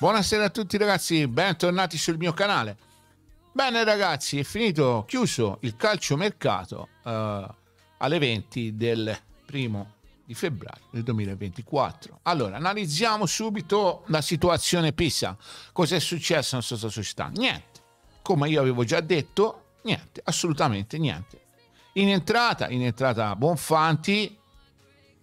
Buonasera a tutti ragazzi, bentornati sul mio canale. Bene ragazzi, è finito, chiuso il calciomercato uh, alle 20 del primo di febbraio del 2024. Allora, analizziamo subito la situazione Pisa. Cos'è successo nella nostra società? Niente. Come io avevo già detto, niente, assolutamente niente. In entrata, in entrata Bonfanti,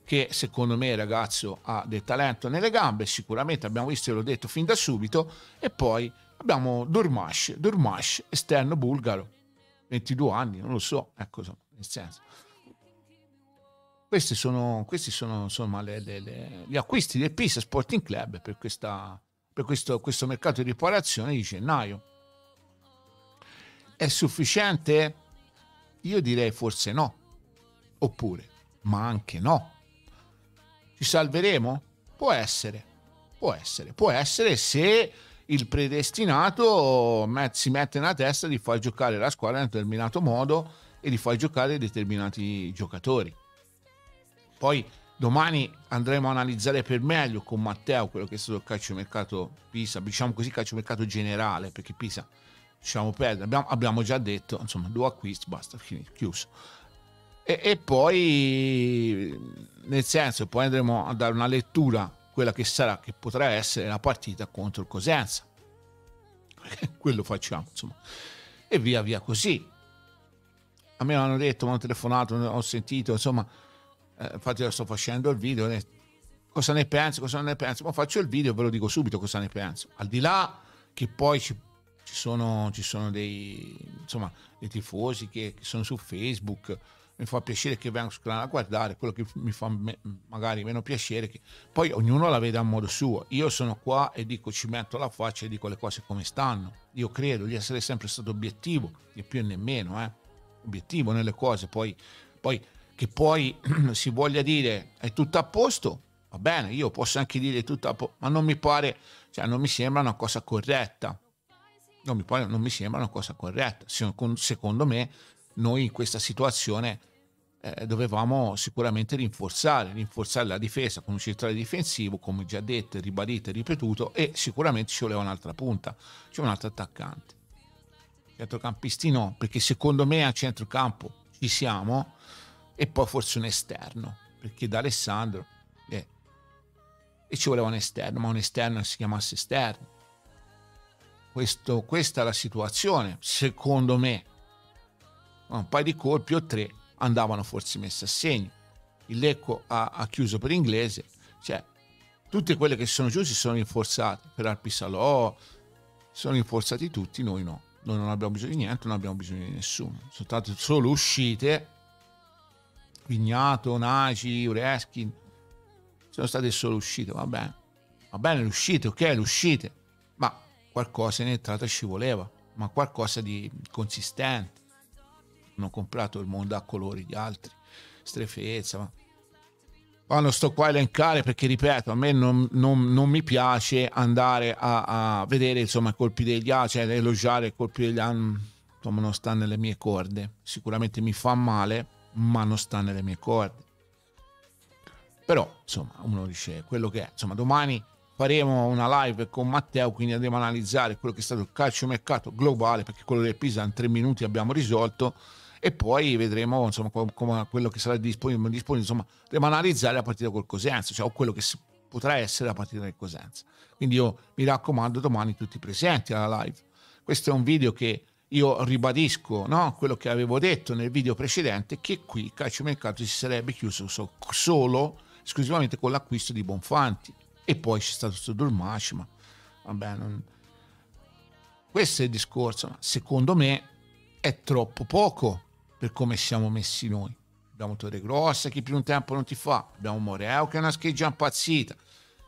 che secondo me il ragazzo ha del talento nelle gambe, sicuramente abbiamo visto, l'ho detto fin da subito, e poi abbiamo Durmash, Durmash, esterno bulgaro, 22 anni, non lo so, ecco, nel senso. Questi sono, questi sono insomma le, le, le, gli acquisti del Pisa Sporting Club per, questa, per questo, questo mercato di riparazione di gennaio. È sufficiente? Io direi forse no, oppure, ma anche no ci salveremo? Può essere, può essere, può essere se il predestinato si mette nella testa di far giocare la squadra in un determinato modo e di far giocare determinati giocatori. Poi domani andremo a analizzare per meglio con Matteo quello che è stato il calciomercato Pisa, diciamo così calciomercato generale, perché Pisa diciamo perde, abbiamo, abbiamo già detto, insomma, due acquisti, basta, chiuso. E, e, poi, nel senso, poi andremo a dare una lettura, quella che sarà, che potrà essere la partita contro il Cosenza. Quello facciamo, insomma. E via via così. A me hanno detto, mi hanno telefonato, ho sentito, insomma, eh, infatti io sto facendo il video, cosa ne penso, cosa ne penso, ma faccio il video e ve lo dico subito cosa ne penso. Al di là che poi ci, ci, sono, ci sono dei, insomma, dei tifosi che, che sono su Facebook, mi fa piacere che vengano a guardare, quello che mi fa me, magari meno piacere, che poi ognuno la vede a modo suo. Io sono qua e dico, ci metto la faccia e dico le cose come stanno. Io credo di essere sempre stato obiettivo, né più e nemmeno, eh? obiettivo nelle cose, poi, poi che poi si voglia dire è tutto a posto, va bene, io posso anche dire tutto a posto, ma non mi pare, cioè non mi sembra una cosa corretta. Non mi, pare, non mi sembra una cosa corretta. Secondo me noi in questa situazione eh, dovevamo sicuramente rinforzare, rinforzare la difesa con un centrale difensivo, come già detto, ribadito e ripetuto, e sicuramente ci voleva un'altra punta, c'è un altro attaccante. Centrocampisti no, perché secondo me a centrocampo ci siamo, e poi forse un esterno, perché da Alessandro eh, e ci voleva un esterno, ma un esterno si chiamasse esterno. Questo, questa è la situazione, secondo me un paio di colpi o tre andavano forse messi a segno. Il Lecco ha, ha chiuso per inglese, cioè tutte quelle che sono si sono rinforzate, per Alpisalò sono rinforzati tutti, noi no. Noi non abbiamo bisogno di niente, non abbiamo bisogno di nessuno. Sono state solo uscite, Vignato, Naci, Ureschi, sono state solo uscite, va bene. Va bene le uscite, ok, le uscite, ma qualcosa in entrata ci voleva, ma qualcosa di consistente hanno comprato il mondo a colori di altri, strefezza. Ma... ma non sto qua a elencare perché, ripeto, a me non, non, non mi piace andare a, a, vedere insomma, i colpi degli altri, cioè elogiare i colpi degli altri, insomma, non sta nelle mie corde. Sicuramente mi fa male, ma non sta nelle mie corde. Però, insomma, uno dice quello che è. Insomma, domani faremo una live con Matteo, quindi andremo a analizzare quello che è stato il calcio mercato globale, perché quello del Pisa in tre minuti abbiamo risolto e poi vedremo insomma, come quello che sarà disponibile, disponibile insomma, dobbiamo analizzare la partita col Cosenza, cioè o quello che potrà essere la partita del Cosenza. Quindi io mi raccomando domani tutti presenti alla live. Questo è un video che io ribadisco no? quello che avevo detto nel video precedente, che qui il calciomercato si sarebbe chiuso solo, esclusivamente con l'acquisto di Bonfanti. E poi c'è stato questo Durmaci, ma vabbè, non... questo è il discorso. Secondo me è troppo poco per come siamo messi noi. Abbiamo Torre Grossa che più un tempo non ti fa, abbiamo Moreo che è una scheggia impazzita.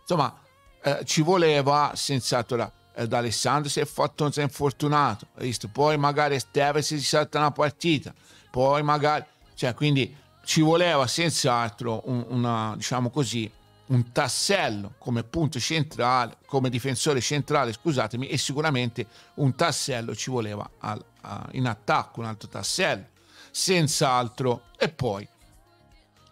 Insomma, eh, ci voleva senz'altro da, eh, da Alessandro si è fatto è infortunato, visto? Poi magari Steve si salta una partita, poi magari, cioè quindi ci voleva senz'altro un, una, diciamo così, un tassello come punto centrale, come difensore centrale, scusatemi, e sicuramente un tassello ci voleva al, a, in attacco, un altro tassello senz'altro, e poi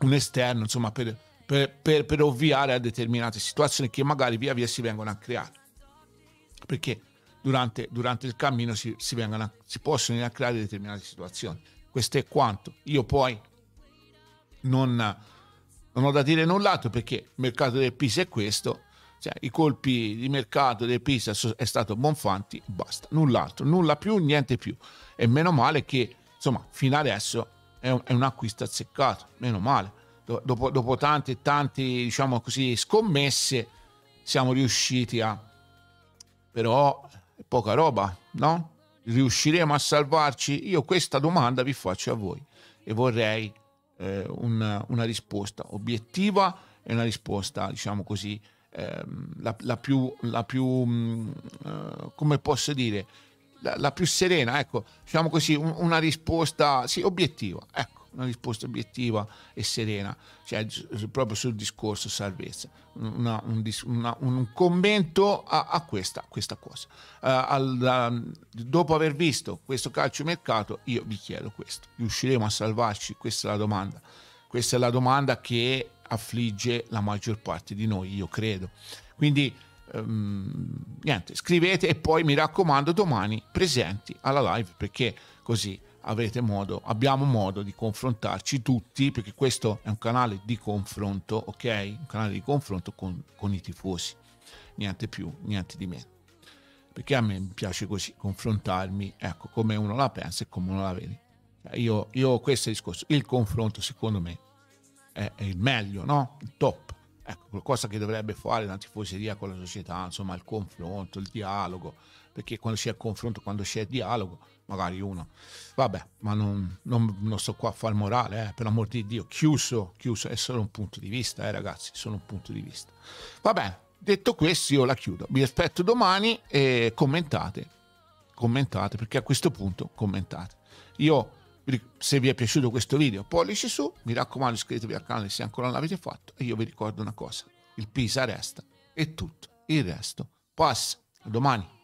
un esterno, insomma, per, per, per, per, ovviare a determinate situazioni che magari via via si vengono a creare. perché durante, durante il cammino si, si, vengono, si possono creare determinate situazioni. Questo è quanto. Io poi non, non ho da dire null'altro perché il mercato del Pisa è questo, cioè, i colpi di mercato del Pisa è stato Bonfanti, basta, null'altro, nulla più, niente più. E meno male che, insomma, fino adesso è un, è un acquisto azzeccato, meno male. Dopo, dopo tante e tante, diciamo così, scommesse, siamo riusciti a... però è poca roba, no? Riusciremo a salvarci? Io questa domanda vi faccio a voi e vorrei eh, una, una, risposta obiettiva e una risposta, diciamo così, ehm, la, la, più, la più mh, mm, uh, come posso dire, la, la, più serena, ecco, diciamo così, un, una risposta sì, obiettiva, ecco una risposta obiettiva e serena, cioè proprio sul discorso salvezza, una, un, una, un, commento a, a questa, questa, cosa. Uh, al, uh, dopo aver visto questo calciomercato, io vi chiedo questo, riusciremo a salvarci? Questa è la domanda. Questa è la domanda che affligge la maggior parte di noi, io credo. Quindi um, niente, scrivete e poi mi raccomando domani presenti alla live perché così avrete modo, abbiamo modo di confrontarci tutti, perché questo è un canale di confronto, ok? Un canale di confronto con, con i tifosi, niente più, niente di meno. Perché a me piace così confrontarmi, ecco, come uno la pensa e come uno la vede. Cioè, io, io questo è il discorso, il confronto secondo me è, è il meglio, no? Il top. Ecco, qualcosa che dovrebbe fare la tifoseria con la società, insomma, il confronto, il dialogo, perché quando c'è confronto, quando c'è dialogo, magari uno. Vabbè, ma non, non, non sto qua a fare morale, eh, per l'amor di Dio, chiuso, chiuso, è solo un punto di vista, eh, ragazzi, solo un punto di vista. Vabbè, detto questo io la chiudo, vi aspetto domani e commentate, commentate, perché a questo punto commentate. Io, se vi è piaciuto questo video, pollice su, mi raccomando iscrivetevi al canale se ancora non l'avete fatto e io vi ricordo una cosa, il Pisa resta e tutto il resto passa. A domani.